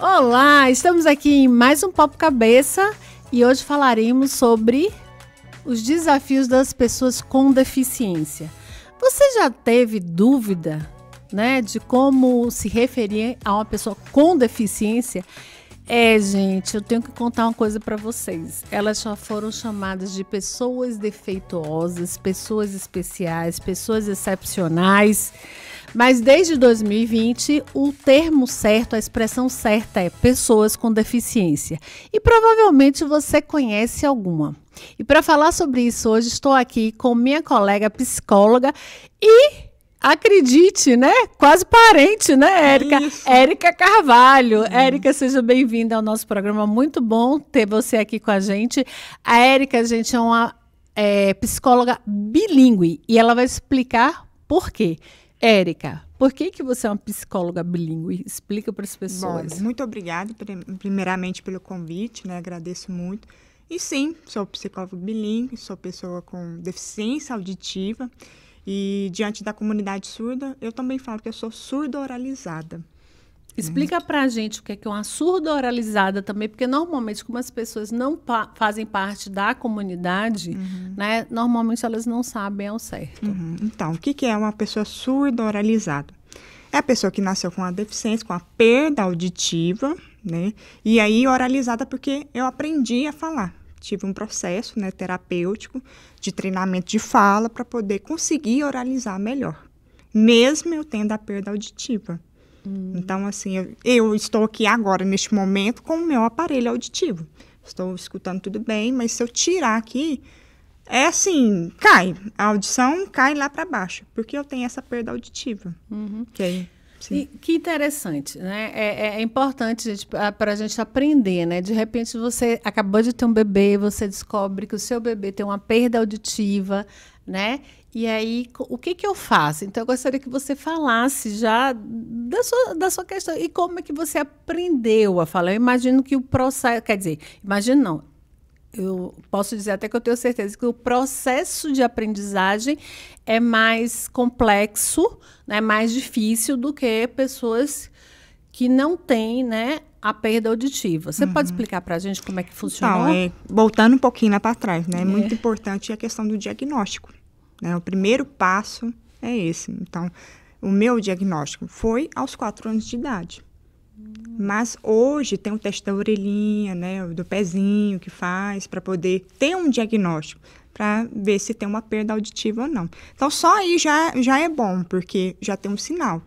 Olá, estamos aqui em mais um Papo Cabeça e hoje falaremos sobre os desafios das pessoas com deficiência. Você já teve dúvida, né, de como se referir a uma pessoa com deficiência? É, gente, eu tenho que contar uma coisa para vocês. Elas já foram chamadas de pessoas defeituosas, pessoas especiais, pessoas excepcionais. Mas desde 2020, o termo certo, a expressão certa é pessoas com deficiência. E provavelmente você conhece alguma. E para falar sobre isso hoje, estou aqui com minha colega psicóloga e acredite, né? Quase parente, né, Érica? Érica Carvalho. Hum. Érica, seja bem-vinda ao nosso programa. Muito bom ter você aqui com a gente. A Érica, gente, é uma é, psicóloga bilíngue e ela vai explicar por quê. Érica, por que, que você é uma psicóloga bilíngue? Explica para as pessoas. Bom, muito obrigada, primeiramente, pelo convite, né? Agradeço muito. E sim, sou psicóloga bilíngue, sou pessoa com deficiência auditiva. E diante da comunidade surda, eu também falo que eu sou surda oralizada. Explica para a gente o que é uma surda oralizada também, porque normalmente, como as pessoas não pa fazem parte da comunidade, uhum. né, normalmente elas não sabem ao certo. Uhum. Então, o que, que é uma pessoa surda oralizada? É a pessoa que nasceu com a deficiência, com a perda auditiva, né? E aí oralizada porque eu aprendi a falar. Tive um processo né, terapêutico de treinamento de fala para poder conseguir oralizar melhor, mesmo eu tendo a perda auditiva. Hum. Então, assim, eu, eu, estou aqui agora, neste momento, com o meu aparelho auditivo. Estou escutando tudo bem, mas se eu tirar aqui, é assim, cai. A audição cai lá para baixo, porque eu tenho essa perda auditiva. Uhum. Que aí, e, que interessante, né? É, é, é importante para a gente aprender, né? De repente você acabou de ter um bebê, você descobre que o seu bebê tem uma perda auditiva, né? E aí, o que, que eu faço? Então, eu gostaria que você falasse já da sua, da sua questão e como é que você aprendeu a falar. Eu imagino que o processo, quer dizer, imagino não, eu posso dizer até que eu tenho certeza que o processo de aprendizagem é mais complexo, né, mais difícil do que pessoas que não têm né, a perda auditiva. Você uhum. pode explicar para a gente como é que funciona? Então, é, voltando um pouquinho lá para trás, né, é muito importante a questão do diagnóstico. Né? O primeiro passo é esse. Então, o meu diagnóstico foi aos quatro anos de idade. Mas hoje tem o teste da orelhinha, né, do pezinho que faz para poder ter um diagnóstico, para ver se tem uma perda auditiva ou não. Então só aí já, já é bom, porque já tem um sinal.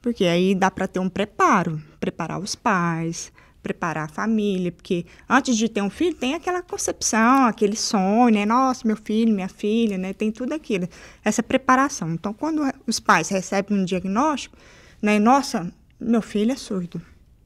Porque aí dá para ter um preparo, preparar os pais, preparar a família, porque antes de ter um filho tem aquela concepção, aquele sonho, né? Nossa, meu filho, minha filha, né? Tem tudo aquilo, essa preparação. Então, quando os pais recebem um diagnóstico, né? Nossa, meu filho é surdo.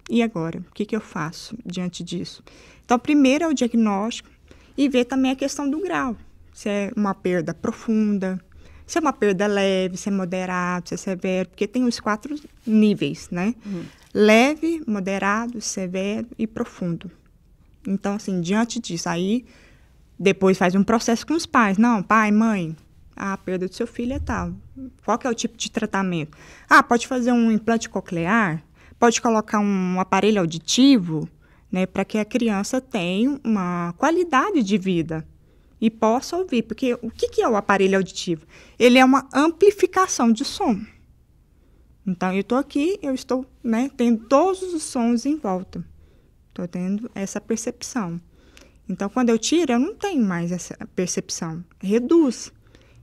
E agora? O que, que eu faço diante disso? Então, primeiro é o diagnóstico e ver também a questão do grau. Se é uma perda profunda, se é uma perda leve, se é moderado, se é severo, porque tem os quatro níveis, né? Uhum leve, moderado, severo e profundo. Então, assim, diante disso, aí depois faz um processo com os pais. Não, pai, mãe, a perda do seu filho é tal. Qual que é o tipo de tratamento? Ah, pode fazer um implante coclear? Pode colocar um aparelho auditivo, né, para que a criança tenha uma qualidade de vida e possa ouvir. Porque o que, que é o aparelho auditivo? Ele é uma amplificação de som. Então, eu estou aqui, eu estou né, tendo todos os sons em volta. Estou tendo essa percepção. Então, quando eu tiro, eu não tenho mais essa percepção. Reduz.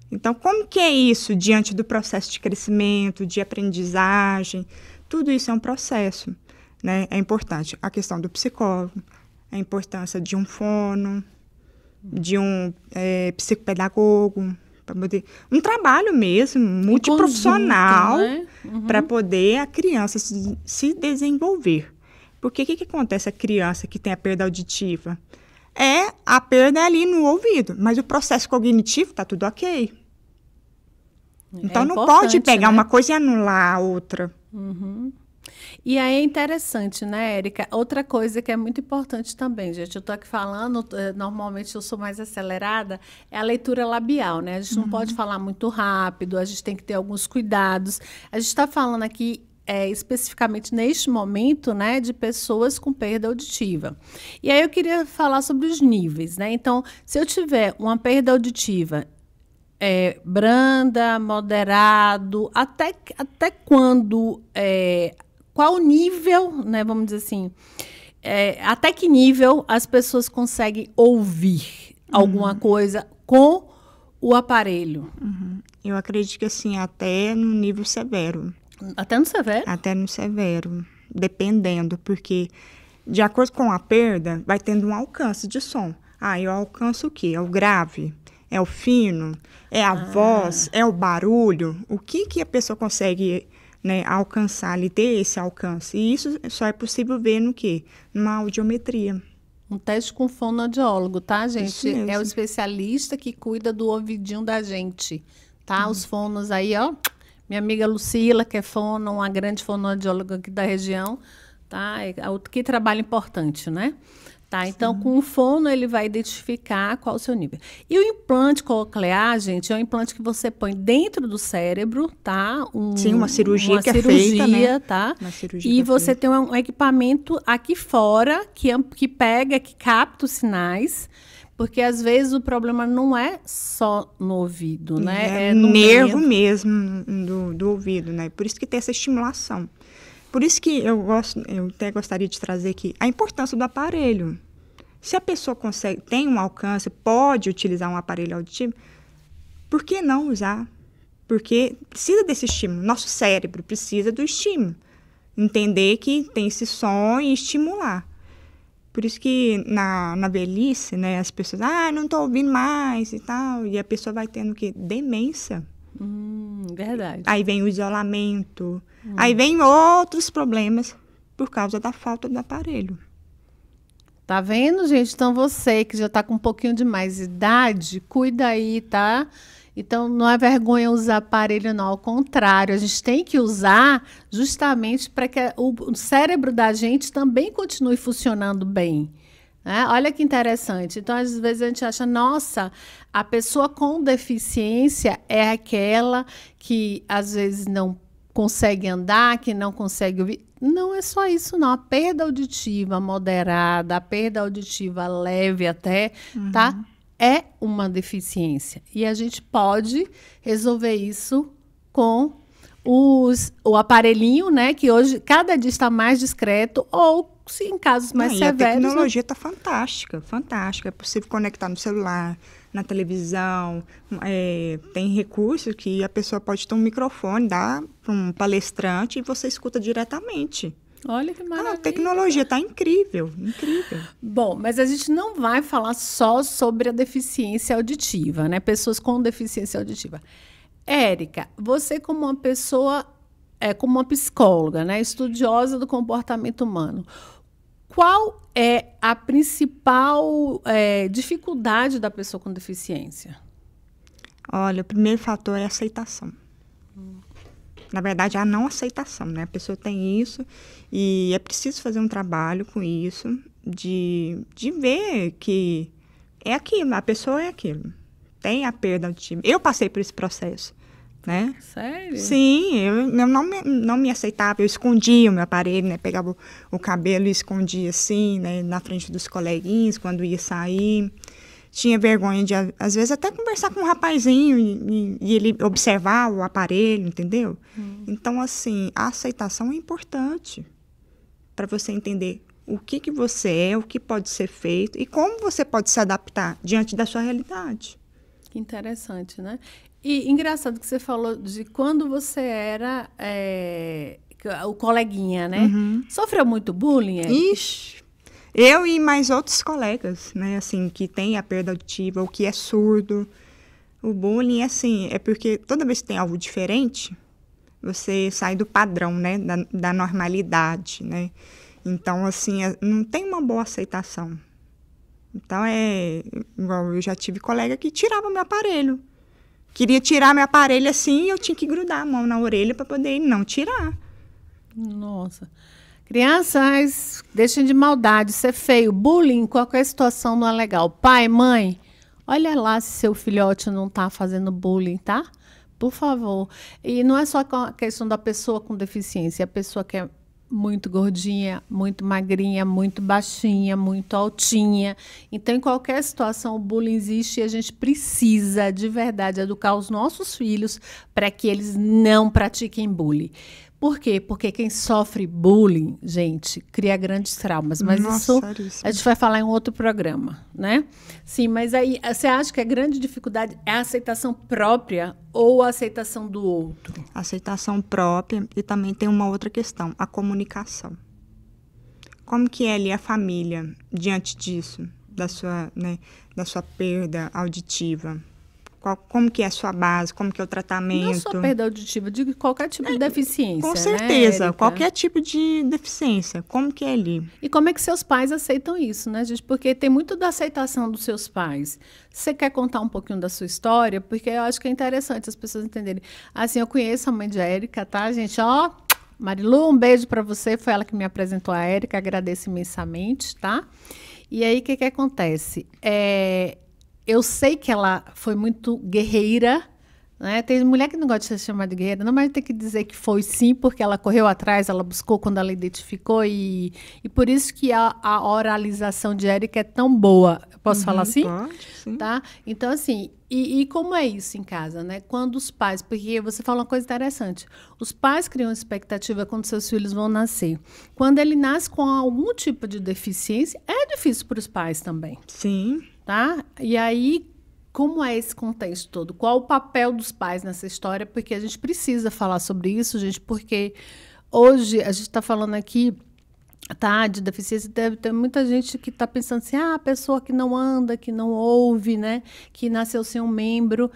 Então, como que é isso diante do processo de crescimento, de aprendizagem? Tudo isso é um processo. Né? É importante a questão do psicólogo, a importância de um fono, de um é, psicopedagogo, para poder um trabalho mesmo multiprofissional né? uhum. para poder a criança se, se desenvolver. Porque o que, que acontece a criança que tem a perda auditiva? É a perda é ali no ouvido, mas o processo cognitivo está tudo ok. Então é não pode pegar né? uma coisa e anular a outra. Uhum. E aí é interessante, né, Érica? Outra coisa que é muito importante também, gente, eu estou aqui falando, eh, normalmente eu sou mais acelerada, é a leitura labial, né? A gente não pode falar muito rápido, a gente tem que ter alguns cuidados. A gente está falando aqui é, especificamente neste momento, né, de pessoas com perda auditiva. E aí eu queria falar sobre os níveis, né? Então, se eu tiver uma perda auditiva é, branda, moderado, até, até quando, é, qual nível, né, vamos dizer assim, é, até que nível as pessoas conseguem ouvir uhum. alguma coisa com o aparelho? Uhum. Eu acredito que assim, até no nível severo. Até no severo? Até no severo, dependendo, porque de acordo com a perda, vai tendo um alcance de som. Ah, eu alcanço o quê? É o grave, é o fino, é a ah. voz, é o barulho. O que, que a pessoa consegue né, alcançar ali, ter esse alcance? E isso só é possível ver no quê? Numa audiometria. Um teste com fonoaudiólogo, tá, gente? É o especialista que cuida do ouvidinho da gente, tá? Os fonos aí, ó, minha amiga Lucila, que é fono, uma grande fonoaudióloga aqui da região, tá? É que trabalho importante, né? Tá, então, Sim. com o fono, ele vai identificar qual o seu nível. E o implante coclear, gente, é um implante que você põe dentro do cérebro, tá? Um, Sim, uma cirurgia uma que cirurgia, é feita, né? tá? e é você tem um, um equipamento aqui fora que, que pega, que capta os sinais porque às vezes o problema não é só no ouvido, né? É, é no nervo mesmo do, do ouvido, né? Por isso que tem essa estimulação. Por isso que eu gosto, eu até gostaria de trazer aqui a importância do aparelho. Se a pessoa consegue, tem um alcance, pode utilizar um aparelho auditivo, por que não usar? Porque precisa desse estímulo. Nosso cérebro precisa do estímulo. Entender que tem esse som e estimular. Por isso que na, na velhice, né, as pessoas, ah, não estou ouvindo mais e tal, e a pessoa vai tendo o quê? Demência. Hum, verdade. Aí vem o isolamento, hum. aí vem outros problemas por causa da falta do aparelho. Tá vendo, gente? Então você que já está com um pouquinho de mais idade, cuida aí, tá? Então, não é vergonha usar aparelho, não. Ao contrário, a gente tem que usar justamente para que o cérebro da gente também continue funcionando bem. Né? Olha que interessante. Então, às vezes a gente acha, nossa, a pessoa com deficiência é aquela que às vezes não consegue andar, que não consegue ouvir. Não é só isso, não. A perda auditiva moderada, a perda auditiva leve até, tá? uhum. tá? é uma deficiência. E a gente pode resolver isso com os, o aparelhinho, né? Que hoje cada dia está mais discreto, ou se em casos mais Não, severos. a tecnologia está fantástica, fantástica. É possível conectar no celular, na televisão. É, tem recursos que a pessoa pode ter um microfone, dar para um palestrante e você escuta diretamente. Olha que ah, maravilha. a tecnologia está incrível, incrível. Bom, mas a gente não vai falar só sobre a deficiência auditiva, né? Pessoas com deficiência auditiva. Érica, você como uma pessoa, é, como uma psicóloga, né, estudiosa do comportamento humano, qual é a principal é, dificuldade da pessoa com deficiência? Olha, o primeiro fator é a aceitação na verdade, a não aceitação, né? A pessoa tem isso e é preciso fazer um trabalho com isso, de, de ver que é aquilo, a pessoa é aquilo. Tem a perda auditiva. Eu passei por esse processo, né? Sério? Sim, eu, eu não, me, não me aceitava, eu escondia o meu aparelho, né? Pegava o, o cabelo e escondia assim, né? Na frente dos coleguinhas, quando ia sair tinha vergonha de, às vezes, até conversar com um rapazinho e, e, e ele observar o aparelho, entendeu? Hum. Então, assim, a aceitação é importante para você entender o que, que você é, o que pode ser feito e como você pode se adaptar diante da sua realidade. Que interessante, né? E engraçado que você falou de quando você era é, o coleguinha, né? Uhum. Sofreu muito bullying? Ixi, eu e mais outros colegas, né, assim, que tem a perda auditiva ou que é surdo. O bullying, assim, é porque toda vez que tem algo diferente, você sai do padrão, né, da, da normalidade, né. Então, assim, é, não tem uma boa aceitação. Então, é igual eu já tive colega que tirava meu aparelho. Queria tirar meu aparelho assim, eu tinha que grudar a mão na orelha para poder não tirar. Nossa. Crianças, deixem de maldade, ser feio, bullying, qualquer situação não é legal. Pai, mãe, olha lá se seu filhote não está fazendo bullying, tá? Por favor. E não é só a questão da pessoa com deficiência, a pessoa que é muito gordinha, muito magrinha, muito baixinha, muito altinha. Então, em qualquer situação, o bullying existe e a gente precisa, de verdade, educar os nossos filhos para que eles não pratiquem bullying. Por quê? Porque quem sofre bullying, gente, cria grandes traumas. Mas Nossa, isso a gente vai falar em um outro programa, né? Sim, mas aí você acha que a grande dificuldade é a aceitação própria ou a aceitação do outro? Aceitação própria e também tem uma outra questão, a comunicação. Como que é ali a família diante disso, da sua, né, da sua perda auditiva? Qual, como que é a sua base, como que é o tratamento. Não só perda auditiva, digo qualquer tipo de é, deficiência. Com né, certeza, né, qualquer tipo de deficiência. Como que é ali? E como é que seus pais aceitam isso, né, gente? Porque tem muito da aceitação dos seus pais. Você quer contar um pouquinho da sua história? Porque eu acho que é interessante as pessoas entenderem. Assim, eu conheço a mãe de Érica, tá, gente? Ó, Marilu, um beijo para você. Foi ela que me apresentou a Érica, agradeço imensamente, tá? E aí, o que, que acontece? É, eu sei que ela foi muito guerreira. Né? Tem mulher que não gosta de ser chamada de guerreira, não, mas tem que dizer que foi sim, porque ela correu atrás, ela buscou quando ela identificou, e, e por isso que a, a oralização de Érica é tão boa. Posso uhum, falar assim? Pode, sim. Tá? Então, assim, e, e, como é isso em casa, né? Quando os pais, porque você fala uma coisa interessante, os pais criam expectativa quando seus filhos vão nascer. Quando ele nasce com algum tipo de deficiência, é difícil para os pais também. Sim tá? E aí, como é esse contexto todo? Qual o papel dos pais nessa história? Porque a gente precisa falar sobre isso, gente, porque hoje a gente está falando aqui tá, de deficiência, deve ter muita gente que está pensando assim, ah, a pessoa que não anda, que não ouve, né, que nasceu sem um membro.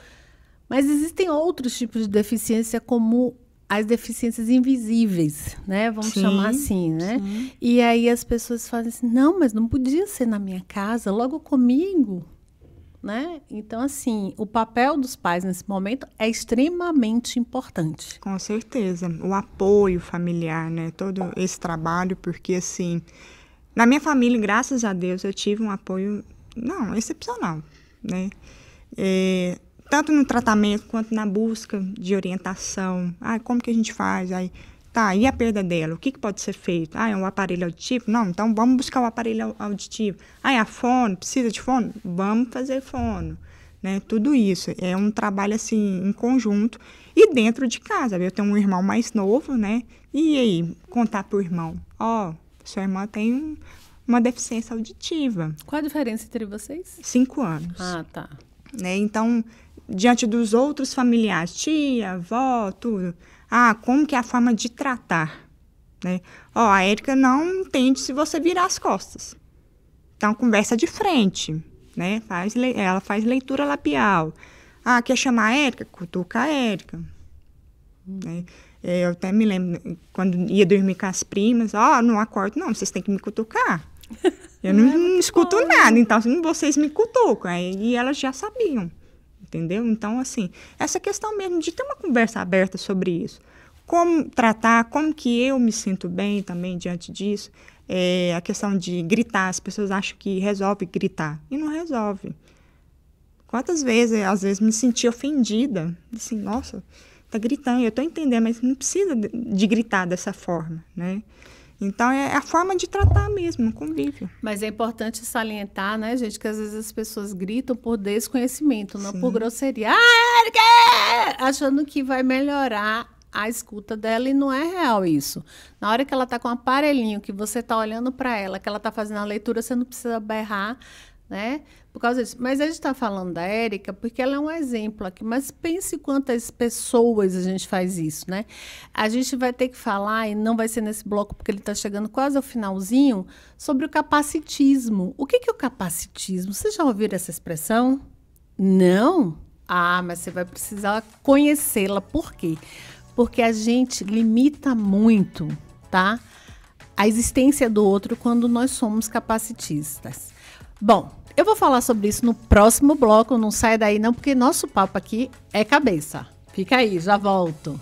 Mas existem outros tipos de deficiência, como as deficiências invisíveis, né? Vamos sim, chamar assim, né? Sim. E aí as pessoas fazem assim, não, mas não podia ser na minha casa, logo comigo, né? Então, assim, o papel dos pais nesse momento é extremamente importante. Com certeza. O apoio familiar, né? Todo esse trabalho, porque, assim, na minha família, graças a Deus, eu tive um apoio, não, excepcional, né? É, tanto no tratamento quanto na busca de orientação. Ah, como que a gente faz? Aí, tá, e a perda dela? O que, que pode ser feito? Ah, é um aparelho auditivo? Não, então vamos buscar o aparelho auditivo. Ah, é a fono? Precisa de fono? Vamos fazer fono. Né? Tudo isso é um trabalho assim em conjunto e dentro de casa. Eu tenho um irmão mais novo, né? E aí, contar para o irmão: Ó, oh, sua irmã tem uma deficiência auditiva. Qual a diferença entre vocês? Cinco anos. Ah, tá. Né? Então, diante dos outros familiares, tia, avó, tudo. Ah, como que é a forma de tratar? Né? Ó, a Érica não entende se você virar as costas. Então, conversa de frente, né? Faz, ela faz leitura labial. Ah, quer chamar a Érica? Cutuca a Érica. Hum. Né? É, eu até me lembro, quando ia dormir com as primas, ó, oh, não acordo, não, vocês têm que me cutucar. Eu não, não, é não escuto bom. nada, então vocês me cutucam. E elas já sabiam entendeu? Então, assim, essa questão mesmo de ter uma conversa aberta sobre isso. Como tratar, como que eu me sinto bem também diante disso. É, a questão de gritar, as pessoas acham que resolve gritar, e não resolve. Quantas vezes, às vezes, me senti ofendida, assim, nossa, tá gritando, eu tô entendendo, mas não precisa de, de gritar dessa forma, né? Então é a forma de tratar mesmo, o convívio. Mas é importante salientar, né, gente, que às vezes as pessoas gritam por desconhecimento, não Sim. por grosseria. Ah, Erika! Achando que vai melhorar a escuta dela e não é real isso. Na hora que ela está com um aparelhinho, que você está olhando para ela, que ela está fazendo a leitura, você não precisa berrar, né? Por causa disso. Mas a gente está falando da Érica porque ela é um exemplo aqui. Mas pense quantas pessoas a gente faz isso, né? A gente vai ter que falar, e não vai ser nesse bloco porque ele está chegando quase ao finalzinho, sobre o capacitismo. O que, que é o capacitismo? Vocês já ouviram essa expressão? Não? Ah, mas você vai precisar conhecê-la. Por quê? Porque a gente limita muito, tá? A existência do outro quando nós somos capacitistas. Bom, eu vou falar sobre isso no próximo bloco, não sai daí não, porque nosso papo aqui é cabeça. Fica aí, já volto.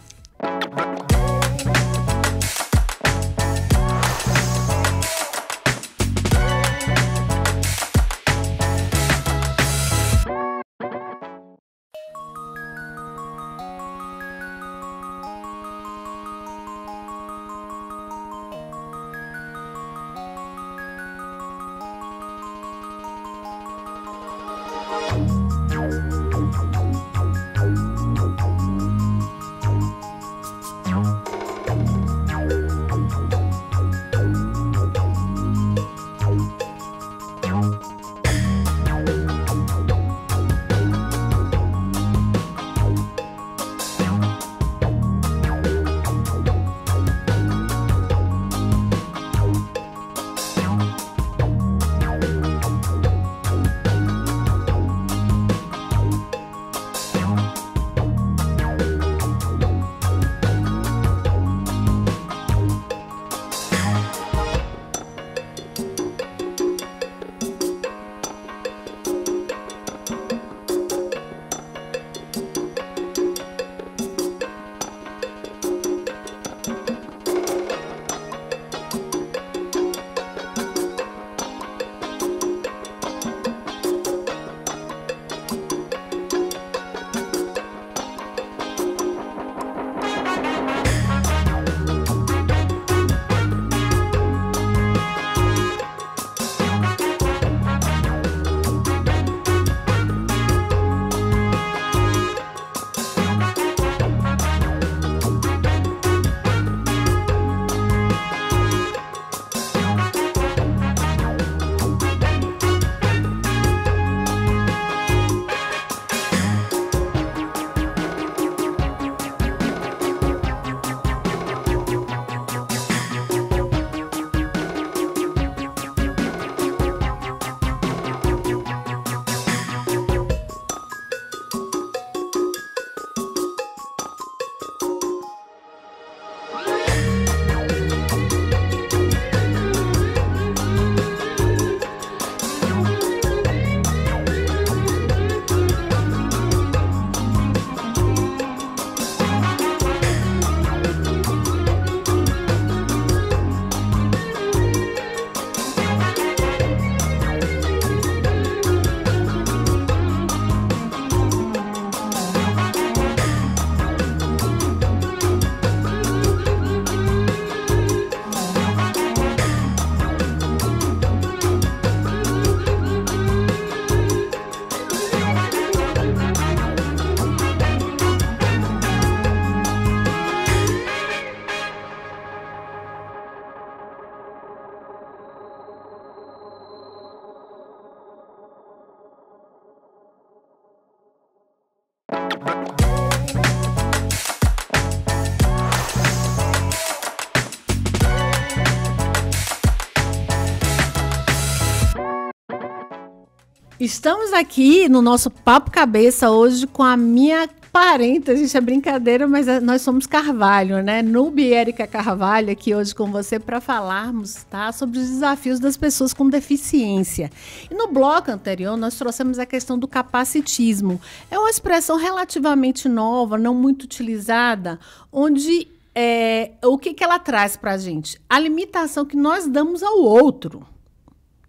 Estamos aqui no nosso Papo Cabeça hoje com a minha parente, a gente é brincadeira, mas é, nós somos Carvalho, né? Nubi Érica Carvalho aqui hoje com você para falarmos, tá, sobre os desafios das pessoas com deficiência. E no bloco anterior nós trouxemos a questão do capacitismo. É uma expressão relativamente nova, não muito utilizada, onde é, o que, que ela traz para a gente? A limitação que nós damos ao outro,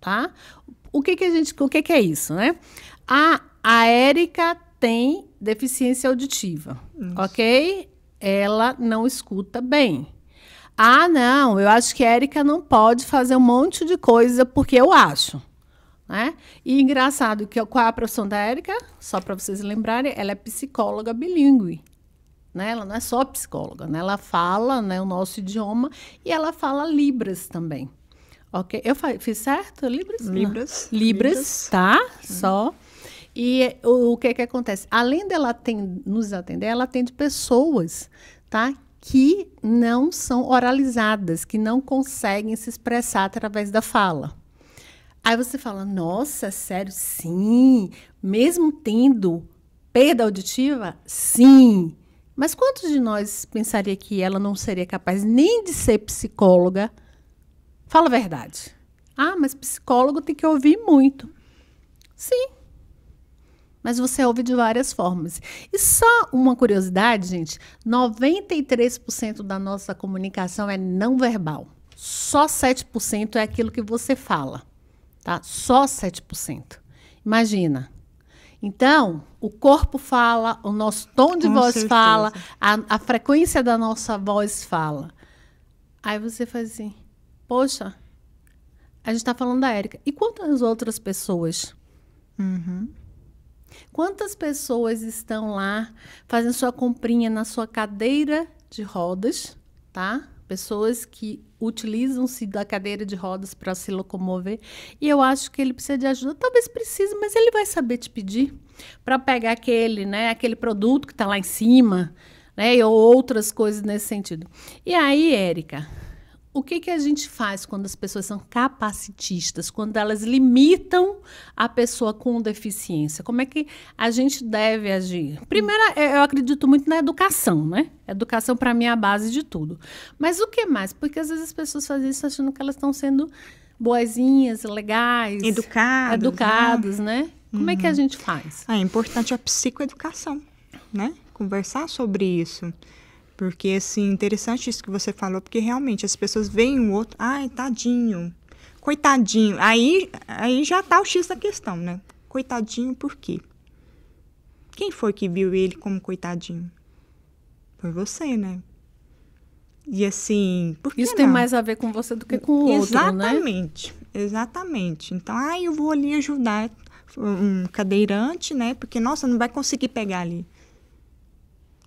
tá? O que, que a gente, o que, que é isso, né? A, a Érica tem deficiência auditiva, isso. ok? Ela não escuta bem. Ah, não, eu acho que a Érica não pode fazer um monte de coisa porque eu acho. Né? E engraçado que qual é a profissão da Érica? Só para vocês lembrarem, ela é psicóloga bilíngue. Né? Ela não é só psicóloga, né? ela fala né, o nosso idioma e ela fala Libras também. Ok? Eu fiz certo? Libras? Libras. Libras, Libras. tá? Uhum. Só. E o, o, que que acontece? Além dela atend, nos atender, ela atende pessoas, tá? Que não são oralizadas, que não conseguem se expressar através da fala. Aí você fala, nossa, sério? Sim. Mesmo tendo perda auditiva? Sim. Mas quantos de nós pensaria que ela não seria capaz nem de ser psicóloga? Fala a verdade. Ah, mas psicólogo tem que ouvir muito. Sim. Mas você ouve de várias formas. E só uma curiosidade, gente: 93% da nossa comunicação é não verbal. Só 7% é aquilo que você fala. Tá? Só 7%. Imagina. Então, o corpo fala, o nosso tom de Com voz certeza. fala, a, a frequência da nossa voz fala. Aí você faz assim. Poxa, a gente está falando da Érica. E quantas outras pessoas? Uhum. Quantas pessoas estão lá fazendo sua comprinha na sua cadeira de rodas, tá? Pessoas que utilizam-se da cadeira de rodas para se locomover. E eu acho que ele precisa de ajuda. Talvez precise, mas ele vai saber te pedir para pegar aquele, né, aquele produto que está lá em cima, né, ou outras coisas nesse sentido. E aí, Érica, o que, que a gente faz quando as pessoas são capacitistas, quando elas limitam a pessoa com deficiência? Como é que a gente deve agir? Primeiro, eu acredito muito na educação, né? Educação, para mim, é a base de tudo. Mas o que mais? Porque às vezes as pessoas fazem isso achando que elas estão sendo boazinhas, legais. Educadas. Educados, né? né? Como uhum. é que a uhum. gente faz? Ah, é importante a psicoeducação, né? Conversar sobre isso. Porque, assim, interessante isso que você falou, porque realmente as pessoas veem o outro, ai, tadinho, coitadinho. Aí, aí já tá o X da questão, né? Coitadinho por quê? Quem foi que viu ele como coitadinho? Foi você, né? E assim, por que Isso não? tem mais a ver com você do que com o outro, né? Exatamente, exatamente. Então, ah, eu vou ali ajudar um cadeirante, né? Porque, nossa, não vai conseguir pegar ali.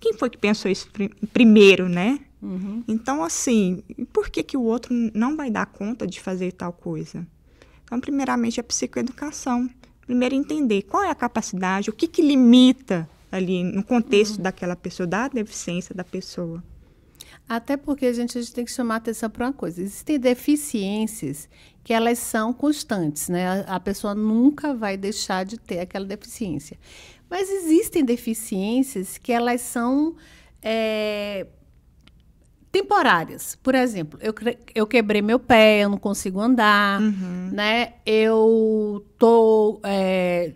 Quem foi que pensou isso primeiro, né? Uhum. Então, assim, por que, que o outro não vai dar conta de fazer tal coisa? Então, primeiramente, a psicoeducação. Primeiro, entender qual é a capacidade, o que, que limita ali no contexto uhum. daquela pessoa, da deficiência da pessoa. Até porque a gente, a gente tem que chamar atenção para uma coisa. Existem deficiências que elas são constantes, né? A, a pessoa nunca vai deixar de ter aquela deficiência. Mas existem deficiências que elas são é, temporárias. Por exemplo, eu, eu quebrei meu pé, eu não consigo andar, uhum. né? Eu tô é,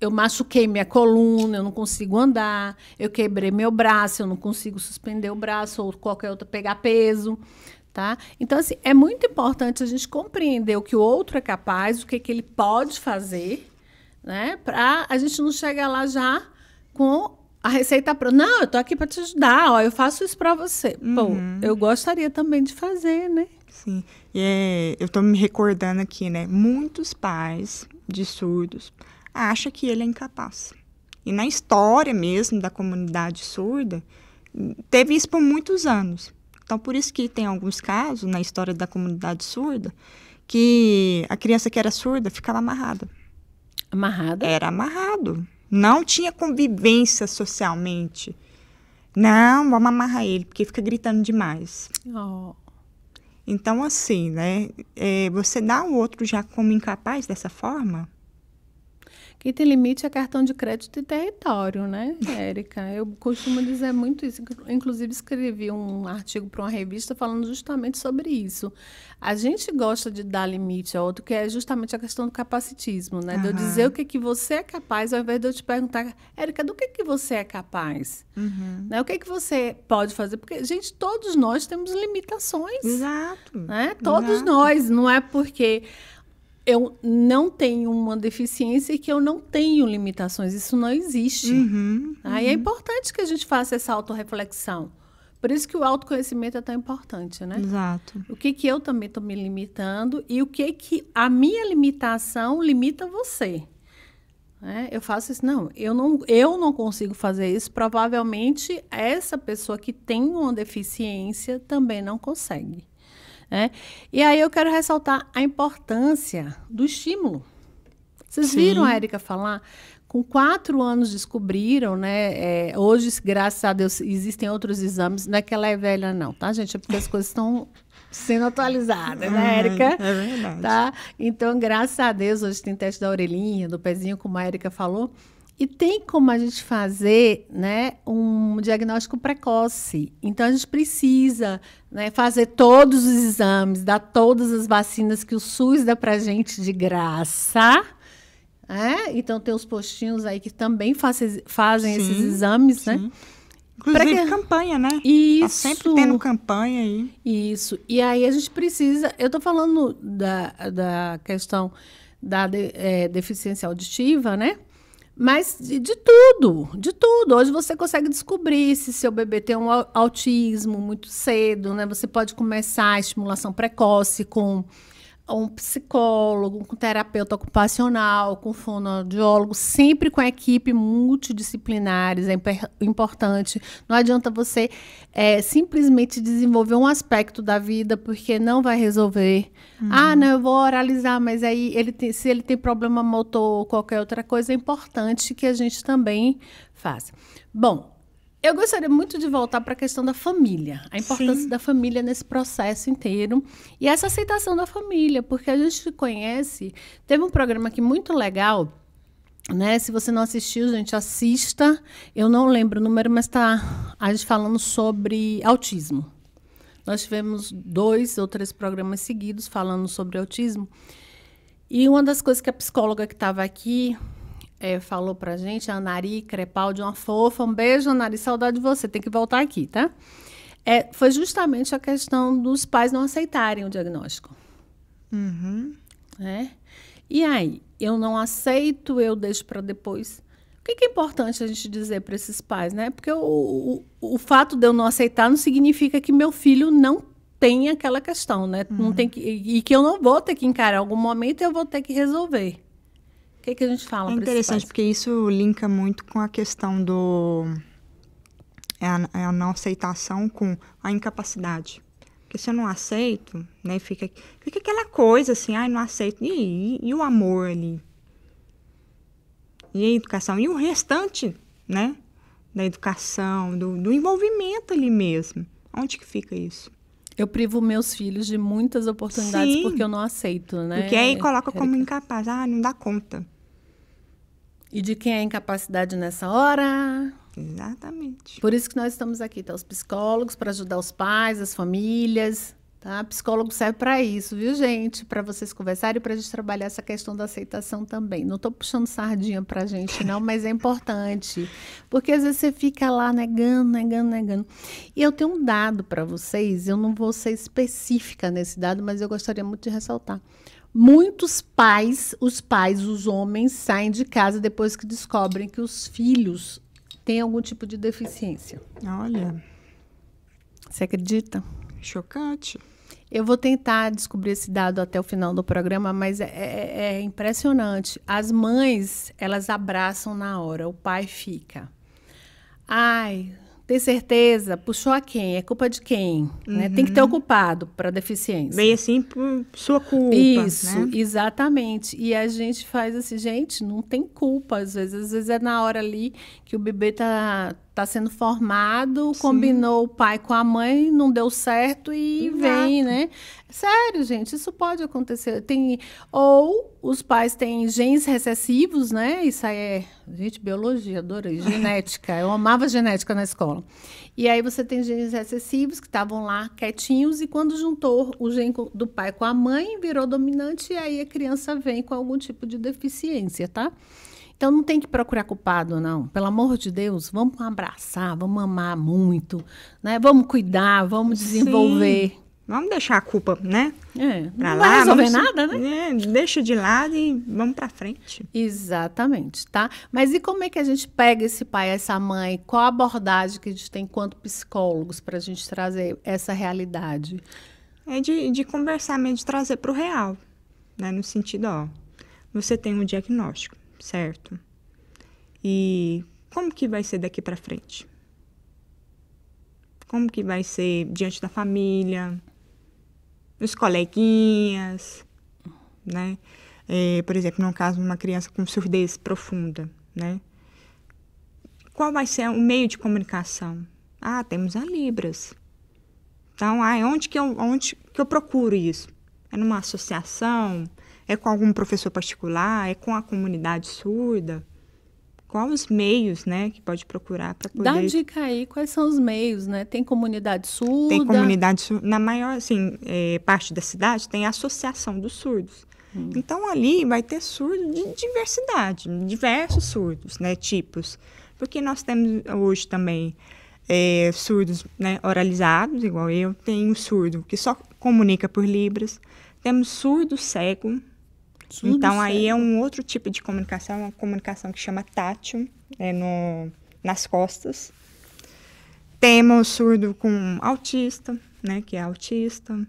eu machuquei minha coluna, eu não consigo andar, eu quebrei meu braço, eu não consigo suspender o braço ou qualquer outro pegar peso, tá? Então assim, é muito importante a gente compreender o que o outro é capaz, o que, que ele pode fazer né? Para a gente não chegar lá já com a receita pronta. Não, eu tô aqui para te ajudar, ó, eu faço isso para você. Uhum. Pô, eu gostaria também de fazer, né? Sim. E é, eu tô me recordando aqui, né? Muitos pais de surdos acham que ele é incapaz. E na história mesmo da comunidade surda, teve isso por muitos anos. Então, por isso que tem alguns casos na história da comunidade surda que a criança que era surda ficava amarrada. Amarrada? Era amarrado. Não tinha convivência socialmente. Não, vamos amarrar ele, porque fica gritando demais. Oh. Então, assim, né? É, você dá o outro já como incapaz dessa forma, Quem tem limite é cartão de crédito e território, né, Érica? Eu costumo dizer muito isso. Inclusive, escrevi um artigo para uma revista falando justamente sobre isso. A gente gosta de dar limite ao outro, que é justamente a questão do capacitismo, né? De eu dizer o que, que você é capaz, ao invés de eu te perguntar, Érica, do que, que você é capaz? Né? O que, que você pode fazer? Porque, gente, todos nós temos limitações Exato. né? Todos Exato. nós, não é porque eu não tenho uma deficiência que eu não tenho limitações. Isso não existe. Uhum. Aí é importante que a gente faça essa autorreflexão. Por isso que o autoconhecimento é tão importante, né? Exato. O que que eu também estou me limitando e o que que a minha limitação limita você. né? Eu faço isso, não, eu não, eu não consigo fazer isso. Provavelmente essa pessoa que tem uma deficiência também não consegue. Né? E aí eu quero ressaltar a importância do estímulo. Vocês Sim. viram a Érica falar? Com quatro anos descobriram, né? é, hoje, graças a Deus, existem outros exames. Não é que ela é velha, não, tá, gente? É porque as coisas estão sendo atualizadas, né, Érica? É verdade. Tá? Então, graças a Deus, hoje tem teste da orelhinha, do pezinho, como a Érica falou. E tem como a gente fazer né, um diagnóstico precoce. Então, a gente precisa né, fazer todos os exames, dar todas as vacinas que o SUS dá para gente de graça. né? Então, tem os postinhos aí que também fazem, fazem esses Sim, exames, né? sim. Inclusive Pra que- campanha, né? Isso. Tá sempre tendo campanha aí. Isso. E aí a gente precisa. Eu estou falando da, da questão da de- eh, deficiência auditiva, né? Mas de, de tudo, de tudo. Hoje você consegue descobrir se seu bebê tem um au- autismo muito cedo, né? Você pode começar a estimulação precoce com um psicólogo, com terapeuta ocupacional, com fonoaudiólogo, sempre com a equipe multidisciplinares, é importante. Não adianta você eh, simplesmente desenvolver um aspecto da vida, porque não vai resolver. Ah, não, eu vou oralizar, mas aí ele tem- se ele tem problema motor ou qualquer outra coisa, é importante que a gente também faça. Bom, eu gostaria muito de voltar para a questão da família, a importância Sim. da família nesse processo inteiro e essa aceitação da família, porque a gente conhece. Teve um programa aqui muito legal, né? Se você não assistiu, gente, assista. Eu não lembro o número, mas tá a gente falando sobre autismo. Nós tivemos dois ou três programas seguidos falando sobre autismo. E uma das coisas que a psicóloga que estava aqui eh, falou pra gente, a Anari Crepaldi, uma fofa. Um beijo, Anari, saudade de você. Tem que voltar aqui, tá? É, foi justamente a questão dos pais não aceitarem o diagnóstico. Uhum. né? E aí, eu não aceito, eu deixo para depois. O que, que é importante a gente dizer para esses pais, né? Porque o, o, o fato de eu não aceitar não significa que meu filho não tem aquela questão, né? Não tem que, e que eu não vou ter que encarar algum momento eu vou ter que resolver. O que, que a gente fala É interessante pais? porque isso linka muito com a questão do é a, é a não aceitação com a incapacidade. Porque se eu não aceito, né, fica, fica aquela coisa assim, ai, não aceito. E, e, e o amor ali? E a educação? E o restante, né? Da educação, do, do envolvimento ali mesmo. Onde que fica isso? Eu privo meus filhos de muitas oportunidades Sim. porque eu não aceito, né? Porque aí coloca como incapaz. Ah, não dá conta. E de quem é a incapacidade nessa hora? Exatamente. Por isso que nós estamos aqui, tá? Os psicólogos para ajudar os pais, as famílias, tá? Psicólogo serve para isso, viu, gente? Para vocês conversarem e para a gente trabalhar essa questão da aceitação também. Não estou puxando sardinha para a gente, não, mas é importante. Porque às vezes você fica lá negando, negando, negando. E eu tenho um dado para vocês, eu não vou ser específica nesse dado, mas eu gostaria muito de ressaltar. Muitos pais, os pais, os homens, saem de casa depois que descobrem que os filhos têm algum tipo de deficiência. Olha, Você acredita? chocante. Eu vou tentar descobrir esse dado até o final do programa, mas é, é- é impressionante. As mães, elas abraçam na hora, o pai fica. Ai, Tem certeza? Puxou a quem? É culpa de quem? Né? Tem que ter ocupado para deficiência. Bem assim, por sua culpa. Isso, né? exatamente. E a gente faz assim, gente, não tem culpa às vezes. Às vezes é na hora ali que o bebê tá, tá sendo formado, Sim. combinou o pai com a mãe, não deu certo e Exato. vem, né? Sério, gente, isso pode acontecer. Tem, ou os pais têm genes recessivos, né? Isso aí é, gente, biologia, adorei, genética. Eu amava genética na escola. E aí você tem genes recessivos que estavam lá quietinhos e quando juntou o gene do pai com a mãe, virou dominante e aí a criança vem com algum tipo de deficiência, tá? Então não tem que procurar culpado, não. Pelo amor de Deus, vamos abraçar, vamos amar muito, né? Vamos cuidar, vamos desenvolver. Vamos deixar a culpa, né? É, Pra não lá. vai resolver vamos- nada, né? É, deixa de lado e vamos pra frente. Exatamente, tá? Mas e como é que a gente pega esse pai, essa mãe? Qual a abordagem que a gente tem enquanto psicólogos para a gente trazer essa realidade? É de, de conversar mesmo, de trazer pro real. Né? No sentido, ó, você tem um diagnóstico, certo? E como que vai ser daqui pra frente? Como que vai ser diante da família, os coleguinhas, né? É, por exemplo, no caso de uma criança com surdez profunda, né? Qual vai ser o meio de comunicação? Ah, temos a Libras. Então, ah, onde que eu, onde que eu procuro isso? É numa associação? É com algum professor particular? É com a comunidade surda? Quais os meios, né, que pode procurar para poder... Dá dica aí, quais são os meios, né? Tem comunidade surda? Tem comunidade surda. Na maior assim, é, parte da cidade tem a associação dos surdos. Então ali vai ter surdo de diversidade, diversos surdos, né, tipos. Porque nós temos hoje também é, surdos né, oralizados, igual eu, tenho surdo que só comunica por libras, temos surdo cego, Surdo então aí é um outro tipo de comunicação, uma comunicação que chama tátil, é no, nas costas. Temos surdo com autista, né, que é autista.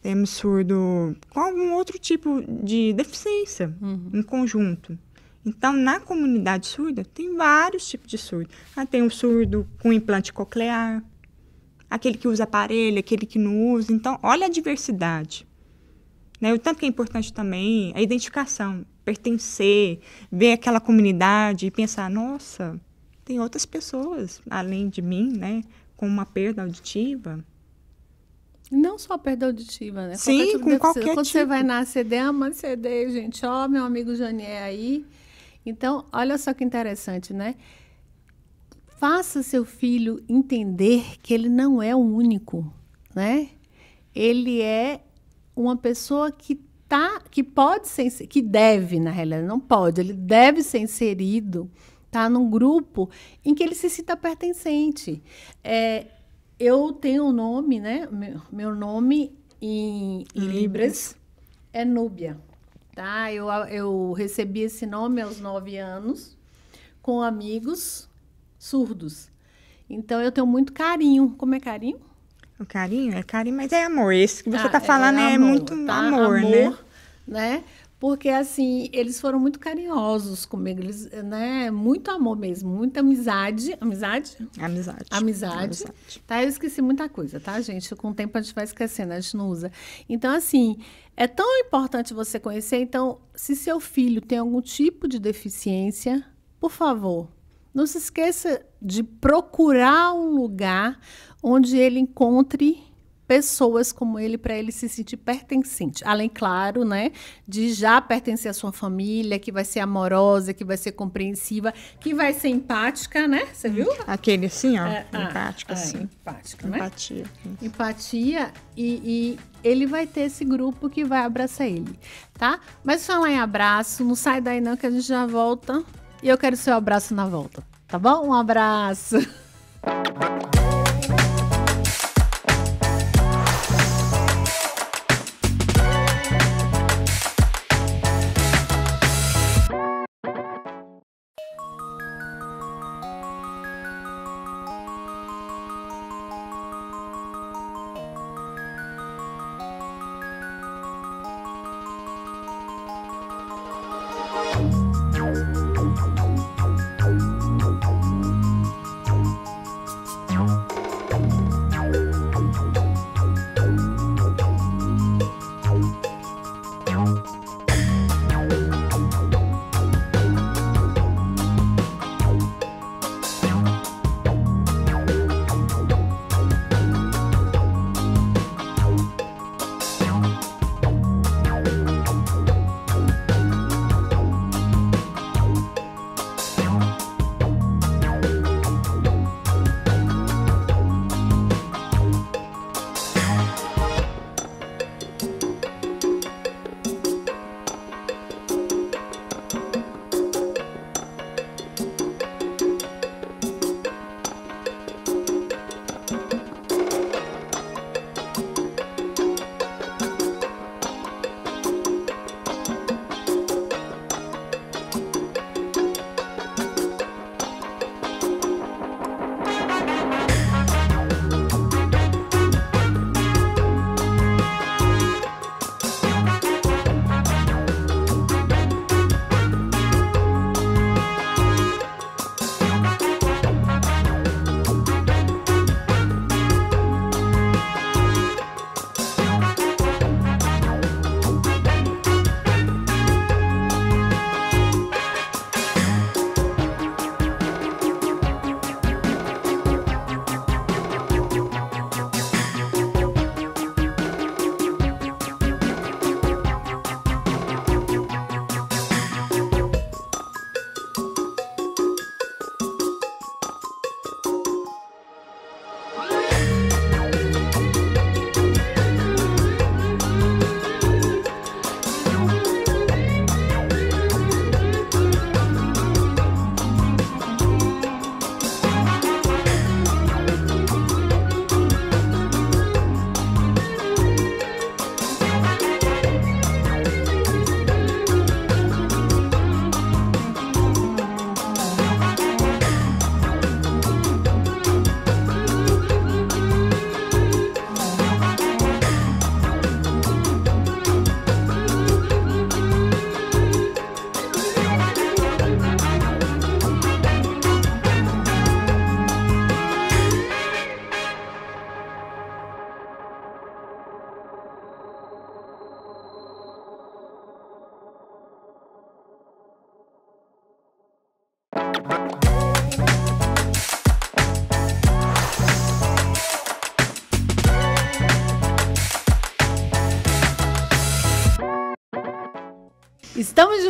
Temos surdo com algum outro tipo de deficiência em conjunto. Então, na comunidade surda, tem vários tipos de surdo. Ah, tem o surdo com implante coclear, aquele que usa aparelho, aquele que não usa. Então, olha a diversidade. Né? O tanto que é importante também a identificação, pertencer, ver aquela comunidade e pensar, nossa, tem outras pessoas além de mim, né, com uma perda auditiva. Não só perda auditiva, né? Sim, tipo de com qualquer Quando você tipo. vai na ACD, é uma CD, gente. Ó, meu amigo Janier aí. Então, olha só que interessante, né? Faça seu filho entender que ele não é o único, né? Ele é uma pessoa que tá, que pode ser, que deve, na realidade, não pode, ele deve ser inserido, tá num grupo em que ele se sinta pertencente. É, eu tenho um nome, né? Meu, meu nome em, em Libras é Núbia, tá? Eu, eu recebi esse nome aos nove anos com amigos surdos. Então eu tenho muito carinho. Como é carinho? O carinho é carinho, mas é amor. Esse que você Ah, está falando é, amor, muito tá? amor, né? né? Porque assim, eles foram muito carinhosos comigo, eles, né? Muito amor mesmo, muita amizade, amizade, Amizade. amizade. Tá, eu esqueci muita coisa, tá, gente? Com o tempo a gente vai esquecendo, a gente não usa. Então, assim, é tão importante você conhecer. Então, se seu filho tem algum tipo de deficiência, por favor, não se esqueça de procurar um lugar onde ele encontre pessoas como ele para ele se sentir pertencente. Além, claro, né, de já pertencer à sua família, que vai ser amorosa, que vai ser compreensiva, que vai ser empática, né? Você viu? Aquele assim, ó, É, ah, empática, é, assim. Empática, né? Empatia. Empatia e, e ele vai ter esse grupo que vai abraçar ele, tá? Mas falar em abraço, não sai daí não que a gente já volta. E eu quero seu abraço na volta, tá bom? Um abraço.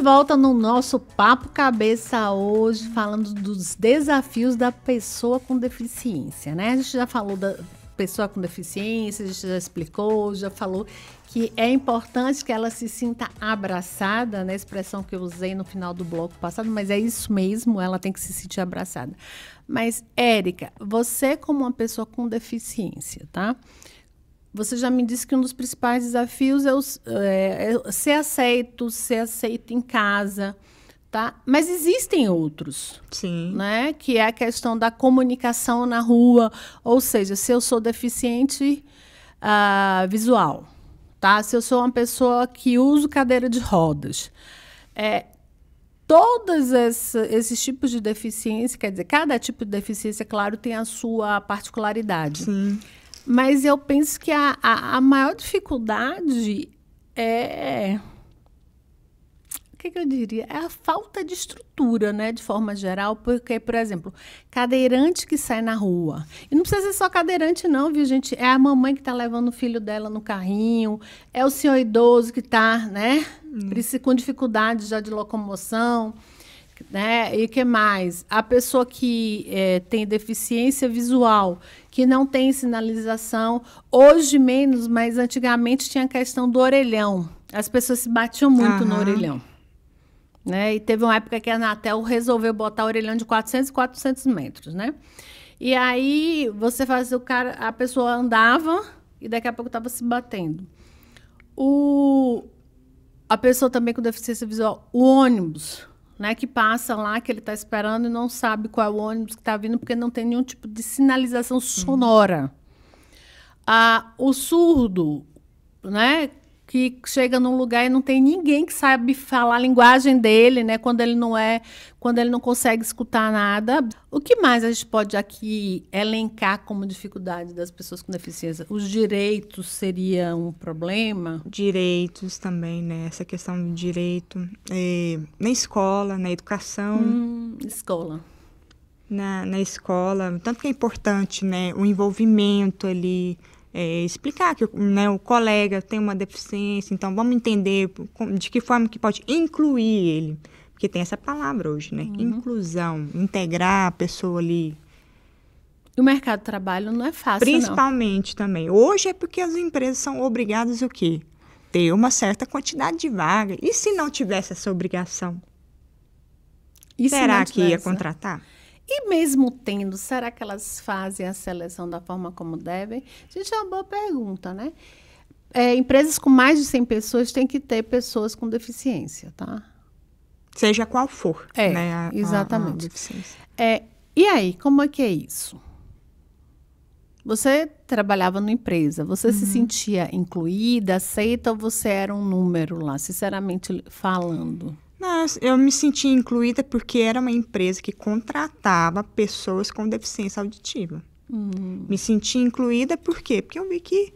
Volta no nosso Papo Cabeça hoje, falando dos desafios da pessoa com deficiência, né? A gente já falou da pessoa com deficiência, a gente já explicou, já falou que é importante que ela se sinta abraçada, né? Expressão que eu usei no final do bloco passado, mas é isso mesmo, ela tem que se sentir abraçada. Mas, Érica, você como uma pessoa com deficiência, tá? Você já me disse que um dos principais desafios é, é, é ser aceito, ser aceito em casa, tá? Mas existem outros, Sim. né? Que é a questão da comunicação na rua, ou seja, se eu sou deficiente uh, visual, tá? Se eu sou uma pessoa que uso cadeira de rodas, é, todos esse, esses tipos de deficiência, quer dizer, cada tipo de deficiência, claro, tem a sua particularidade. Sim. Mas eu penso que a, a, a maior dificuldade é. O que, que, eu diria? É a falta de estrutura, né, de forma geral, porque, por exemplo, cadeirante que sai na rua. E não precisa ser só cadeirante, não, viu, gente? É a mamãe que está levando o filho dela no carrinho, é o senhor idoso que está, né, hum. com dificuldade já de locomoção. Né? E o que mais? A pessoa que é, tem deficiência visual, que não tem sinalização, hoje menos, mas antigamente tinha a questão do orelhão. As pessoas se batiam muito uhum. no orelhão. Né? E teve uma época que a Anatel resolveu botar orelhão de 400 e 400 metros, né? E aí você fazia o cara, a pessoa andava e daqui a pouco estava se batendo. O, a pessoa também com deficiência visual, o ônibus né, que passa lá, que ele está esperando e não sabe qual é o ônibus que está vindo, porque não tem nenhum tipo de sinalização sonora. Ah, o surdo, né, que chega num lugar e não tem ninguém que sabe falar a linguagem dele, né? Quando ele não é, quando ele não consegue escutar nada. O que mais a gente pode aqui elencar como dificuldade das pessoas com deficiência? Os direitos seria um problema? Direitos também, né? Essa questão do direito é, na escola, na educação. Hum, escola. Na, na escola, tanto que é importante, né? O envolvimento ali é, explicar que né, o colega tem uma deficiência, então vamos entender de que forma que pode incluir ele. Porque tem essa palavra hoje, né? Uhum. Inclusão, integrar a pessoa ali. E o mercado de trabalho não é fácil, Principalmente não. também. Hoje é porque as empresas são obrigadas o quê? Ter uma certa quantidade de vaga. E se não tivesse essa obrigação? E Será que ia contratar? E mesmo tendo, será que elas fazem a seleção da forma como devem? Gente, é uma boa pergunta, né? É, empresas com mais de 100 pessoas têm que ter pessoas com deficiência, tá? Seja qual for, é, né? A, exatamente. A, a deficiência. É, e aí, como é que é isso? Você trabalhava numa empresa, você uhum. se sentia incluída, aceita ou você era um número lá, sinceramente falando? Eu me senti incluída porque era uma empresa que contratava pessoas com deficiência auditiva. Uhum. Me senti incluída por quê? Porque eu vi que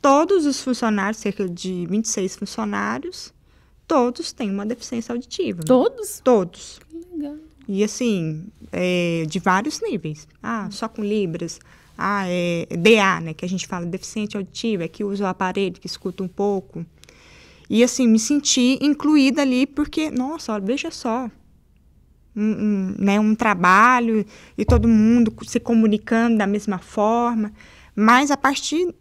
todos os funcionários, cerca de 26 funcionários, todos têm uma deficiência auditiva. Todos? Todos. Que legal. E assim, é, de vários níveis. Ah, só com Libras. Ah, é DA, né? Que a gente fala deficiente auditiva, é que usa o aparelho, que escuta um pouco. E assim, me senti incluída ali porque, nossa, veja só. Um, um, né, um trabalho e todo mundo se comunicando da mesma forma. Mas a partir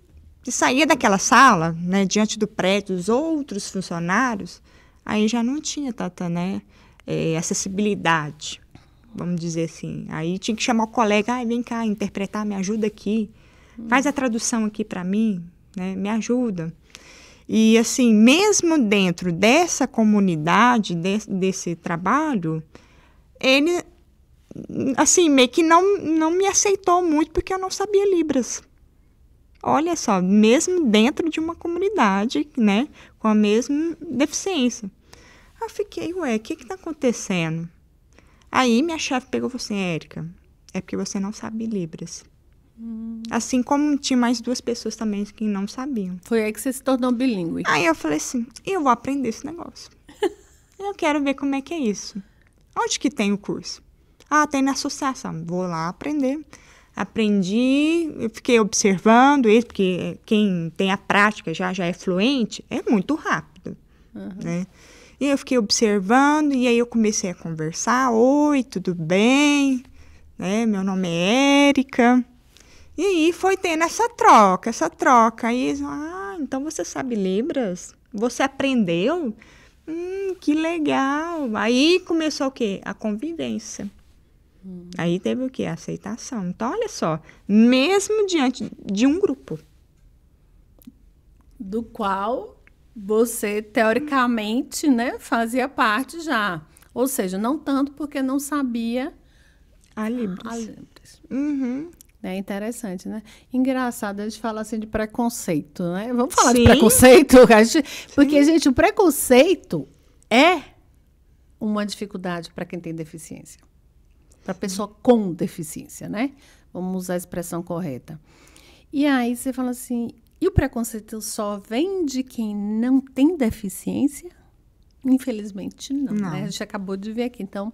de sair daquela sala, né, diante do prédio, os outros funcionários, aí já não tinha tanta né, é, acessibilidade, vamos dizer assim. Aí tinha que chamar o colega, ah, vem cá interpretar, me ajuda aqui, faz a tradução aqui para mim, né, me ajuda. E, assim, mesmo dentro dessa comunidade, de, desse trabalho, ele, assim, meio que não, não me aceitou muito porque eu não sabia Libras. Olha só, mesmo dentro de uma comunidade, né, com a mesma deficiência. Eu fiquei, ué, o que está acontecendo? Aí minha chefe pegou e falou assim, Érica, é porque você não sabe Libras. Assim como tinha mais duas pessoas também que não sabiam. Foi aí que você se tornou bilíngue. Aí eu falei assim, eu vou aprender esse negócio. eu quero ver como é que é isso. Onde que tem o curso? Ah, tem na associação. Vou lá aprender. Aprendi, eu fiquei observando isso, porque quem tem a prática já, já é fluente, é muito rápido. Uhum. Né? E eu fiquei observando, e aí eu comecei a conversar. Oi, tudo bem? Né? Meu nome é Érica. E aí foi tendo essa troca, essa troca. Aí, ah, então você sabe Libras? Você aprendeu? Hum, que legal. Aí começou o quê? A convivência. Hum. Aí teve o quê? A aceitação. Então, olha só, mesmo diante de um grupo. Do qual você, teoricamente, né, fazia parte já. Ou seja, não tanto porque não sabia a Libras. A Libras. Uhum. É interessante, né? Engraçado, a gente fala assim de preconceito, né? Vamos falar Sim. de preconceito, porque, Sim. gente, o preconceito é uma dificuldade para quem tem deficiência. Para pessoa com deficiência, né? Vamos usar a expressão correta. E aí você fala assim, e o preconceito só vem de quem não tem deficiência? Infelizmente, não, não. Né? A gente acabou de ver aqui. Então,